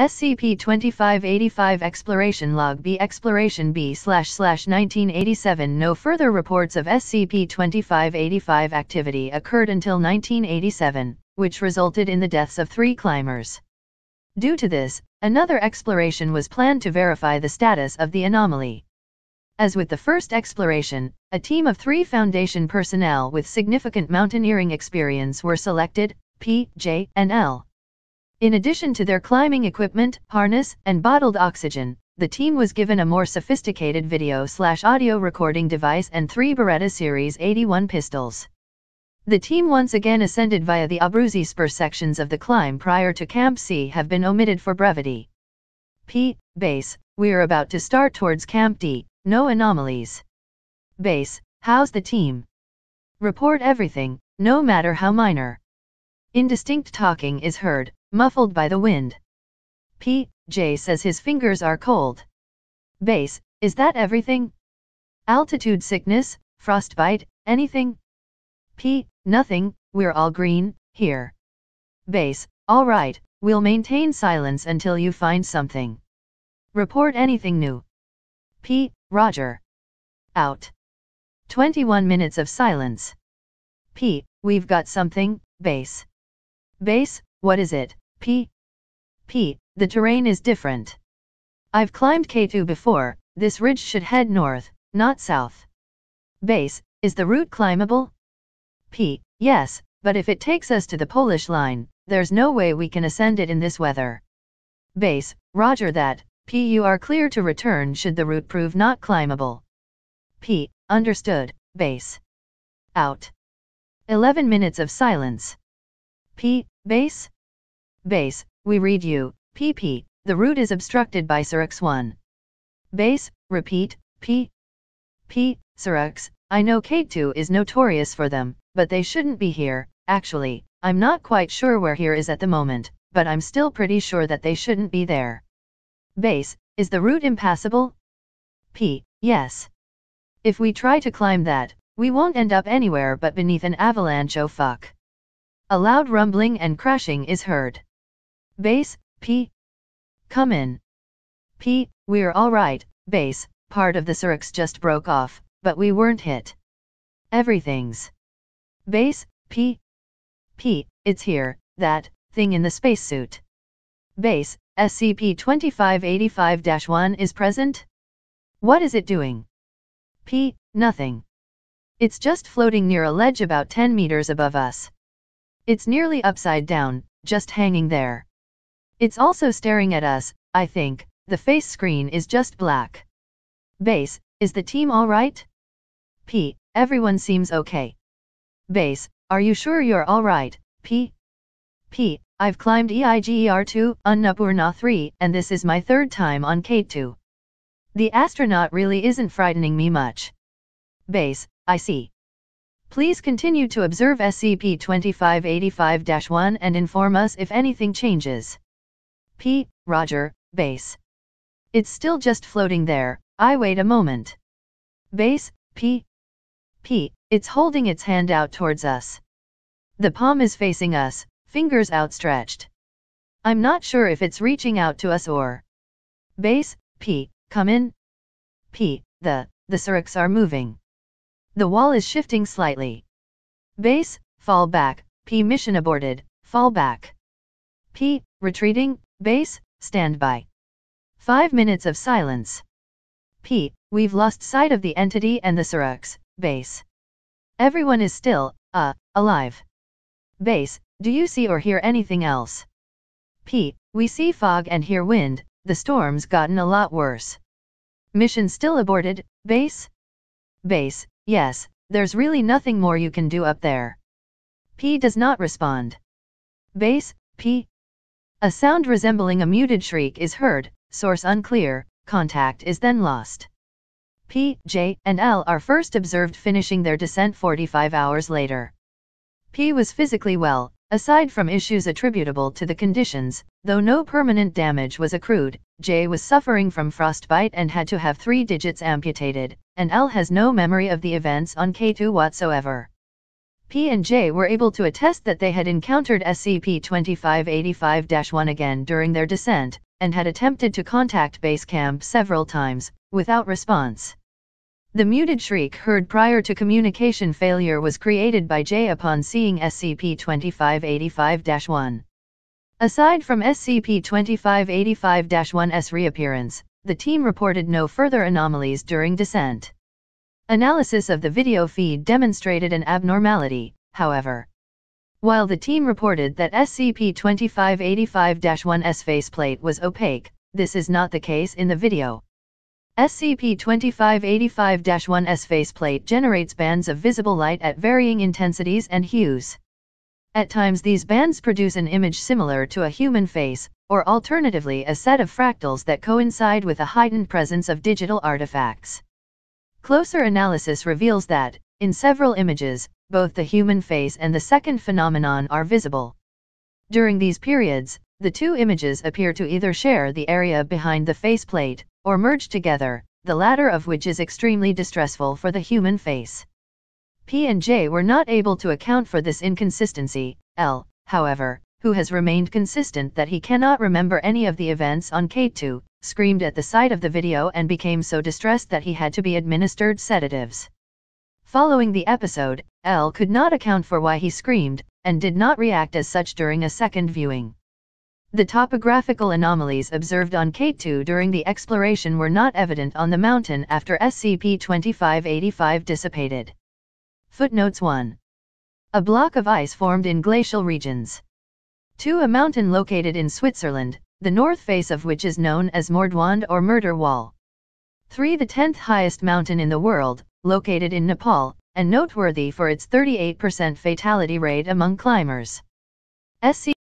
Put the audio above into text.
SCP-2585 Exploration Log B Exploration B slash slash 1987 No further reports of SCP-2585 activity occurred until 1987, which resulted in the deaths of three climbers. Due to this, another exploration was planned to verify the status of the anomaly. As with the first exploration, a team of three Foundation personnel with significant mountaineering experience were selected, P, J, and L. In addition to their climbing equipment, harness, and bottled oxygen, the team was given a more sophisticated video-slash-audio recording device and three Beretta Series 81 pistols. The team once again ascended via the Abruzzi spur sections of the climb prior to Camp C have been omitted for brevity. P. Base, we are about to start towards Camp D, no anomalies. Base, how's the team? Report everything, no matter how minor. Indistinct talking is heard, muffled by the wind. P. J says his fingers are cold. Base, is that everything? Altitude sickness, frostbite, anything? P. Nothing, we're all green, here. Base, alright, we'll maintain silence until you find something. Report anything new. P. Roger. Out. 21 minutes of silence. P. We've got something, base. Base, what is it? P. P. The terrain is different. I've climbed K2 before, this ridge should head north, not south. Base, is the route climbable? P. Yes, but if it takes us to the Polish line, there's no way we can ascend it in this weather. Base, roger that, P. You are clear to return should the route prove not climbable. P. Understood, base. Out. 11 minutes of silence. P. Base? Base, we read you, PP, the route is obstructed by seracs 1. Base, repeat, P. P. seracs, I know K2 is notorious for them, but they shouldn't be here, actually, I'm not quite sure where here is at the moment, but I'm still pretty sure that they shouldn't be there. Base, is the route impassable? P. Yes. If we try to climb that, we won't end up anywhere but beneath an avalanche oh fuck. A loud rumbling and crashing is heard. Base, P. Come in. P. We're alright, base, part of the seracs just broke off, but we weren't hit. Everything's. Base, P. P. It's here, that, thing in the spacesuit. Base, SCP-2585-1 is present? What is it doing? P. Nothing. It's just floating near a ledge about 10 meters above us. It's nearly upside down, just hanging there. It's also staring at us, I think, the face screen is just black. Base, is the team alright? P, everyone seems okay. Base, are you sure you're alright, P? P, I've climbed EIGER2, Annapurna 3, and this is my third time on K2. The astronaut really isn't frightening me much. Base, I see. Please continue to observe SCP-2585-1 and inform us if anything changes. P. Roger, base. It's still just floating there, I wait a moment. Base, P. P. It's holding its hand out towards us. The palm is facing us, fingers outstretched. I'm not sure if it's reaching out to us or. Base, P. Come in. P. The, the seracs are moving. The wall is shifting slightly. Base, fall back, P. Mission aborted, fall back. P. Retreating, Base, stand by. 5 minutes of silence. P. We've lost sight of the entity and the seracs, base. Everyone is still, uh, alive. Base, do you see or hear anything else? P. We see fog and hear wind, the storm's gotten a lot worse. Mission still aborted, base? Base, yes, there's really nothing more you can do up there. P does not respond. Base, P, a sound resembling a muted shriek is heard, source unclear, contact is then lost. P, J, and L are first observed finishing their descent 45 hours later. P was physically well, aside from issues attributable to the conditions, though no permanent damage was accrued, J was suffering from frostbite and had to have three digits amputated, and L has no memory of the events on K2 whatsoever. P and J were able to attest that they had encountered SCP-2585-1 again during their descent, and had attempted to contact base camp several times, without response. The muted shriek heard prior to communication failure was created by J upon seeing SCP-2585-1. Aside from SCP-2585-1's reappearance, the team reported no further anomalies during descent. Analysis of the video feed demonstrated an abnormality, however. While the team reported that SCP-2585-1's faceplate was opaque, this is not the case in the video. SCP-2585-1's faceplate generates bands of visible light at varying intensities and hues. At times these bands produce an image similar to a human face, or alternatively a set of fractals that coincide with a heightened presence of digital artifacts. Closer analysis reveals that, in several images, both the human face and the second phenomenon are visible. During these periods, the two images appear to either share the area behind the faceplate, or merge together, the latter of which is extremely distressful for the human face. P and J were not able to account for this inconsistency, L, however, who has remained consistent that he cannot remember any of the events on K2, screamed at the sight of the video and became so distressed that he had to be administered sedatives. Following the episode, L could not account for why he screamed, and did not react as such during a second viewing. The topographical anomalies observed on K2 during the exploration were not evident on the mountain after SCP-2585 dissipated. Footnotes 1. A block of ice formed in glacial regions. 2. A mountain located in Switzerland, the north face of which is known as Mordwand or Murder Wall. 3. The 10th highest mountain in the world, located in Nepal, and noteworthy for its 38% fatality rate among climbers. SC